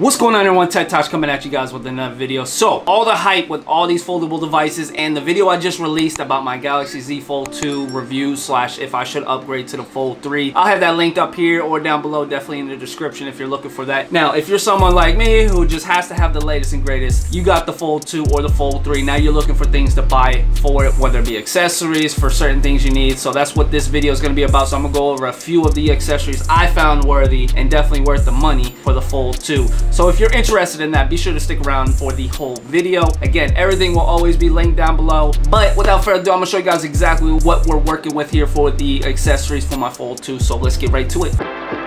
What's going on everyone, Tech Tosh coming at you guys with another video. So, all the hype with all these foldable devices and the video I just released about my Galaxy Z Fold 2 review slash if I should upgrade to the Fold 3. I'll have that linked up here or down below, definitely in the description if you're looking for that. Now, if you're someone like me who just has to have the latest and greatest, you got the Fold 2 or the Fold 3. Now you're looking for things to buy for it, whether it be accessories for certain things you need. So that's what this video is going to be about. So I'm going to go over a few of the accessories I found worthy and definitely worth the money for the Fold 2. So if you're interested in that, be sure to stick around for the whole video. Again, everything will always be linked down below. But without further ado, I'm gonna show you guys exactly what we're working with here for the accessories for my Fold 2. So let's get right to it.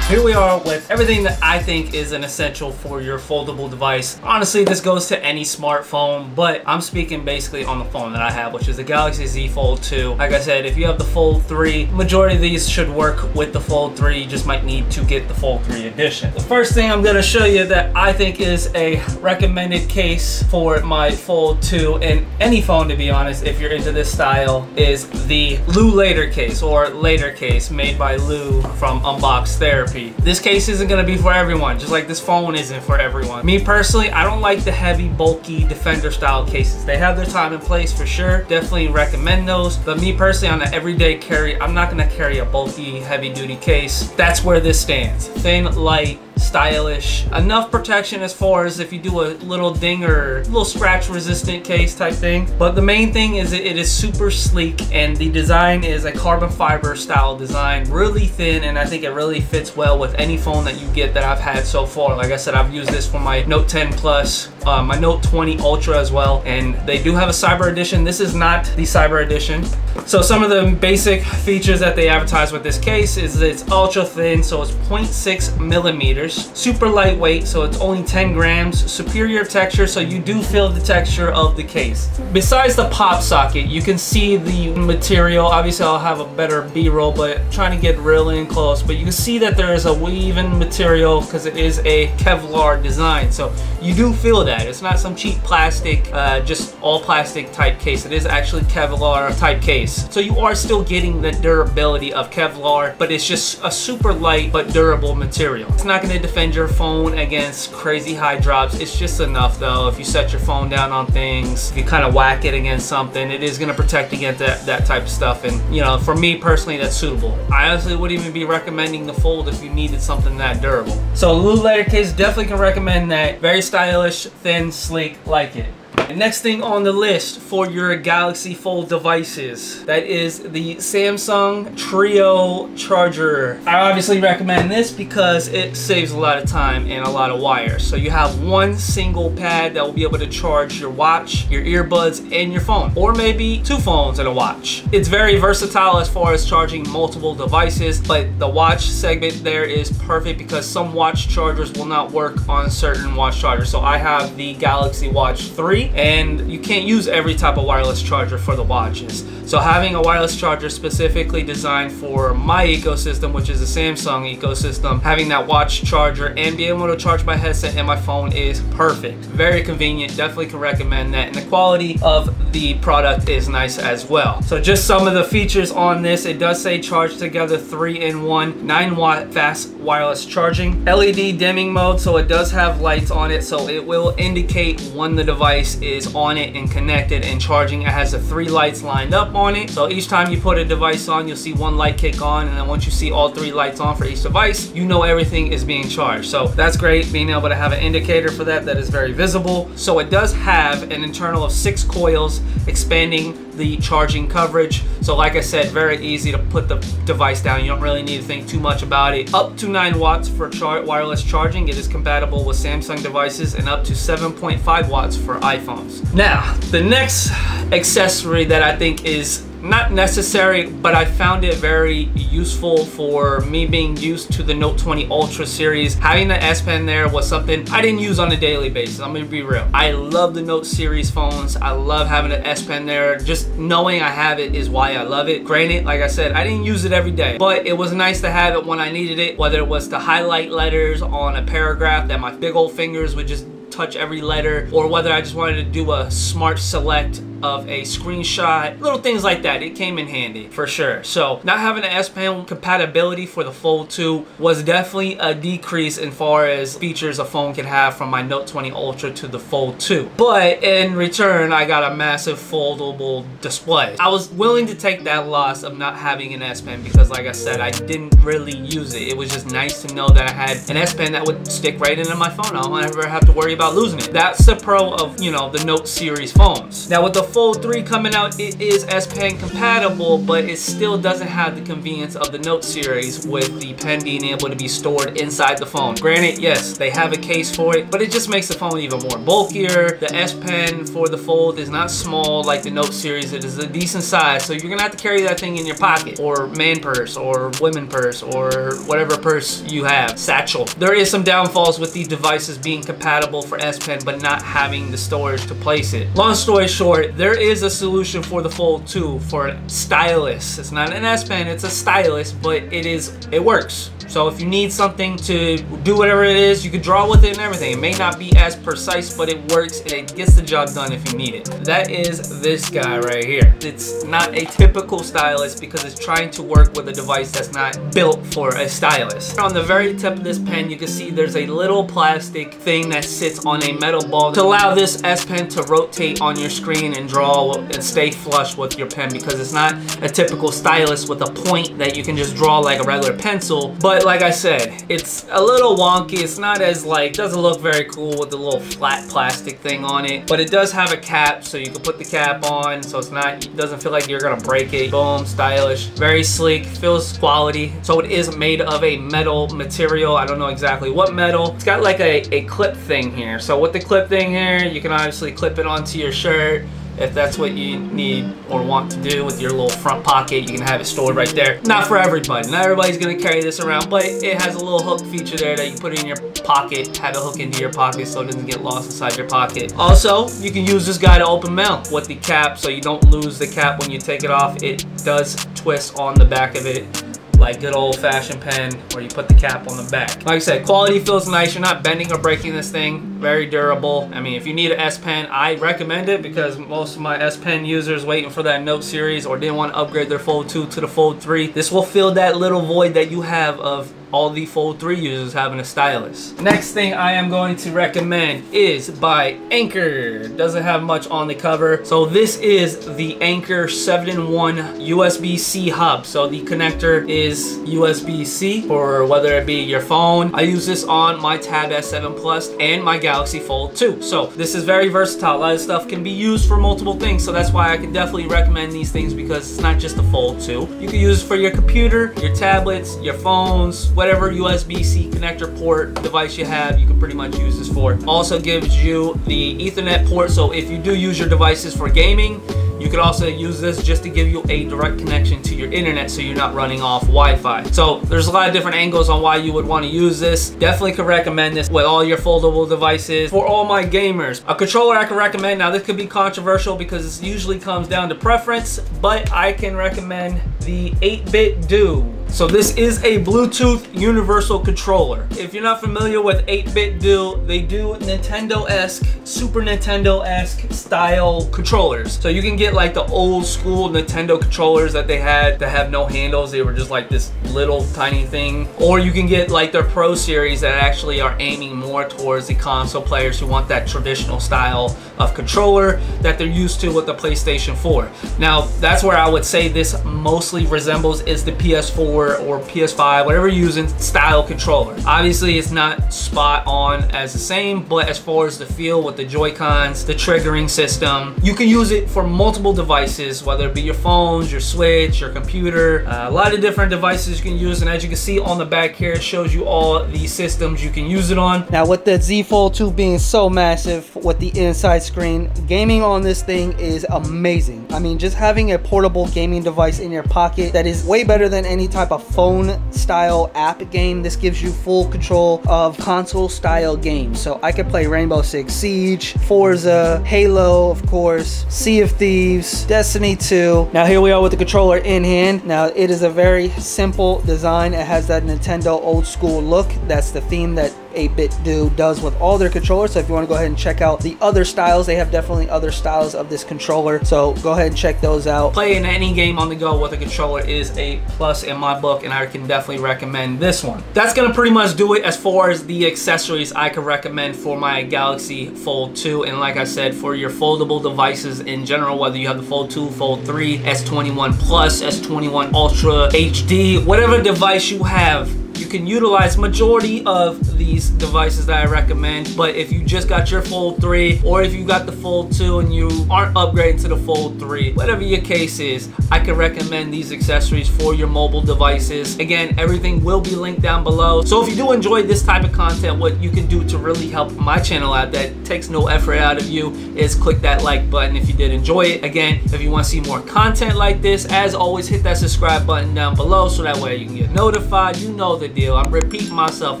Here we are with everything that I think is an essential for your foldable device. Honestly, this goes to any smartphone, but I'm speaking basically on the phone that I have, which is the Galaxy Z Fold 2. Like I said, if you have the Fold 3, majority of these should work with the Fold 3. You just might need to get the Fold 3 edition. The first thing I'm gonna show you that I think is a recommended case for my Fold 2 and any phone, to be honest, if you're into this style, is the Lew Later case or Later case made by Lew from Unbox Therapy. This case isn't gonna be for everyone, just like this phone isn't for everyone. Me personally, I don't like the heavy, bulky Defender style cases. They have their time and place for sure. Definitely recommend those. But me personally, on an everyday carry, I'm not gonna carry a bulky, heavy duty case. That's where this stands. Thin, light, stylish. Enough protection as far as if you do a little ding or little scratch resistant case type thing. But the main thing is it is super sleek and the design is a carbon fiber style design. Really thin and I think it really fits well with any phone that you get that I've had so far. Like I said, I've used this for my Note 10 Plus, uh, my Note 20 Ultra as well. And they do have a Cyber Edition. This is not the Cyber Edition. So some of the basic features that they advertise with this case is it's ultra thin, so it's 0.6 millimeters. Super lightweight, so it's only 10 grams. Superior texture, so you do feel the texture of the case. Besides the pop socket, you can see the material. Obviously, I'll have a better B-roll, but trying to get really in close. But you can see that there is a weaving material because it is a Kevlar design. So you do feel that. It's not some cheap plastic, uh, just all plastic type case. It is actually Kevlar type case. So you are still getting the durability of Kevlar, but it's just a super light but durable material. It's not going to defend your phone against crazy high drops. It's just enough though. If you set your phone down on things, you kind of whack it against something, it is going to protect against that, that type of stuff. And you know, for me personally, that's suitable. I honestly wouldn't even be recommending the Fold if you needed something that durable. So Lew Later case definitely can recommend that. Very stylish, thin, sleek, like it. Next thing on the list for your Galaxy Fold devices, that is the Samsung Trio charger. I obviously recommend this because it saves a lot of time and a lot of wires. So you have one single pad that will be able to charge your watch, your earbuds, and your phone. Or maybe two phones and a watch. It's very versatile as far as charging multiple devices, but the watch segment there is perfect because some watch chargers will not work on certain watch chargers. So I have the Galaxy Watch 3 and you can't use every type of wireless charger for the watches. So having a wireless charger specifically designed for my ecosystem, which is the Samsung ecosystem, having that watch charger and being able to charge my headset and my phone is perfect. Very convenient, definitely can recommend that. And the quality of the product is nice as well. So just some of the features on this, it does say charge together three in one, nine watt fast wireless charging, LED dimming mode, so it does have lights on it, so it will indicate when the device is on it and connected and charging. It has the three lights lined up on it. So each time you put a device on, you'll see one light kick on. And then once you see all three lights on for each device, you know everything is being charged. So that's great, being able to have an indicator for that that is very visible. So it does have an internal of six coils expanding the charging coverage. So like I said, very easy to put the device down. You don't really need to think too much about it. Up to 9 watts for char wireless charging. It is compatible with Samsung devices and up to 7.5 watts for iPhones. Now, the next accessory that I think is not necessary, but I found it very useful for me being used to the Note 20 Ultra series. Having the S Pen there was something I didn't use on a daily basis. I'm gonna be real. I love the Note series phones. I love having the S Pen there. Just knowing I have it is why I love it. Granted, like I said, I didn't use it every day, but it was nice to have it when I needed it, whether it was to highlight letters on a paragraph that my big old fingers would just touch every letter or whether I just wanted to do a smart select of a screenshot, little things like that. It came in handy for sure. So not having an S Pen compatibility for the Fold 2 was definitely a decrease in far as features a phone can have from my Note 20 Ultra to the Fold 2. But in return, I got a massive foldable display. I was willing to take that loss of not having an S Pen because like I said, I didn't really use it. It was just nice to know that I had an S Pen that would stick right into my phone. I don't ever have to worry about losing it. That's the pro of, you know, the Note series phones. Now with the Fold 3 coming out, it is S Pen compatible, but it still doesn't have the convenience of the Note series with the pen being able to be stored inside the phone. Granted, yes, they have a case for it, but it just makes the phone even more bulkier. The S Pen for the Fold is not small like the Note series. It is a decent size, so you're gonna have to carry that thing in your pocket or man purse or women purse or whatever purse you have, satchel. There is some downfalls with these devices being compatible for S Pen, but not having the storage to place it. Long story short, there is a solution for the Fold 2 for stylus. It's not an S Pen, it's a stylus, but it is, it works. So if you need something to do whatever it is, you can draw with it and everything. It may not be as precise, but it works and it gets the job done if you need it. That is this guy right here. It's not a typical stylus because it's trying to work with a device that's not built for a stylus. On the very tip of this pen, you can see there's a little plastic thing that sits on a metal ball to allow this S Pen to rotate on your screen and draw and stay flush with your pen because it's not a typical stylus with a point that you can just draw like a regular pencil, but but like I said, it's a little wonky. It's not as like, doesn't look very cool with the little flat plastic thing on it. But it does have a cap, so you can put the cap on. So it's not, it doesn't feel like you're gonna break it. Boom, stylish, very sleek, feels quality. So it is made of a metal material. I don't know exactly what metal. It's got like a, a clip thing here. So with the clip thing here, you can obviously clip it onto your shirt if that's what you need or want to do with your little front pocket, you can have it stored right there. Not for everybody. Not everybody's gonna carry this around, but it has a little hook feature there that you put in your pocket, have it hook into your pocket so it doesn't get lost inside your pocket. Also, you can use this guy to open mail with the cap so you don't lose the cap when you take it off. It does twist on the back of it like good old fashioned pen where you put the cap on the back. Like I said, quality feels nice. You're not bending or breaking this thing. Very durable. I mean, if you need an S Pen, I recommend it because most of my S Pen users waiting for that Note series or didn't want to upgrade their Fold 2 to the Fold 3. This will fill that little void that you have of all the Fold 3 users having a stylus. Next thing I am going to recommend is by Anker. Doesn't have much on the cover. So this is the Anker 7-in-1 USB-C hub. So the connector is USB-C for whether it be your phone. I use this on my Tab S7 Plus and my Galaxy Fold 2. So this is very versatile. A lot of stuff can be used for multiple things. So that's why I can definitely recommend these things because it's not just a Fold 2. You can use it for your computer, your tablets, your phones, whatever USB-C connector port device you have, you can pretty much use this for. Also gives you the ethernet port, so if you do use your devices for gaming, you could also use this just to give you a direct connection to your internet so you're not running off Wi-Fi. So there's a lot of different angles on why you would want to use this. Definitely could recommend this with all your foldable devices. For all my gamers, a controller I can recommend, now this could be controversial because this usually comes down to preference, but I can recommend the 8BitDo. So this is a Bluetooth universal controller. If you're not familiar with 8BitDo, they do Nintendo-esque, Super Nintendo-esque style controllers. So you can get like the old school Nintendo controllers that they had that have no handles. They were just like this little tiny thing. Or you can get like their Pro series that actually are aiming more towards the console players who want that traditional style of controller that they're used to with the PlayStation 4. Now, that's where I would say this mostly resembles is the PS4 or PS5, whatever you're using, style controller. Obviously, it's not spot on as the same, but as far as the feel with the Joy-Cons, the triggering system, you can use it for multiple devices, whether it be your phones, your Switch, your computer, uh, a lot of different devices you can use. And as you can see on the back here, it shows you all the systems you can use it on. Now with the Z Fold 2 being so massive with the inside screen, gaming on this thing is amazing. I mean, just having a portable gaming device in your pocket that is way better than any type of phone style app game. This gives you full control of console style games. So I could play Rainbow Six Siege, Forza, Halo, of course, Sea of Thieves, Destiny 2. Now here we are with the controller in hand. Now it is a very simple design. It has that Nintendo old school look. That's the theme that 8BitDo does with all their controllers. So if you want to go ahead and check out the other styles, they have definitely other styles of this controller. So go ahead and check those out. Playing any game on the go with a controller is a plus in my book, and I can definitely recommend this one. That's gonna pretty much do it as far as the accessories I could recommend for my Galaxy Fold 2. And like I said, for your foldable devices in general, whether you have the Fold 2, Fold 3, S21 Plus, S21 Ultra HD, whatever device you have, you can utilize majority of these devices that I recommend but if you just got your fold 3 or if you got the fold 2 and you aren't upgrading to the fold 3 whatever your case is I can recommend these accessories for your mobile devices. Again everything will be linked down below. So if you do enjoy this type of content what you can do to really help my channel out that takes no effort out of you is click that like button if you did enjoy it. Again if you want to see more content like this as always hit that subscribe button down below so that way you can get notified. You know the deal. I'm repeating myself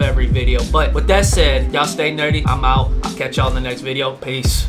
every video. But with that said, y'all stay nerdy. I'm out. I'll catch y'all in the next video. Peace.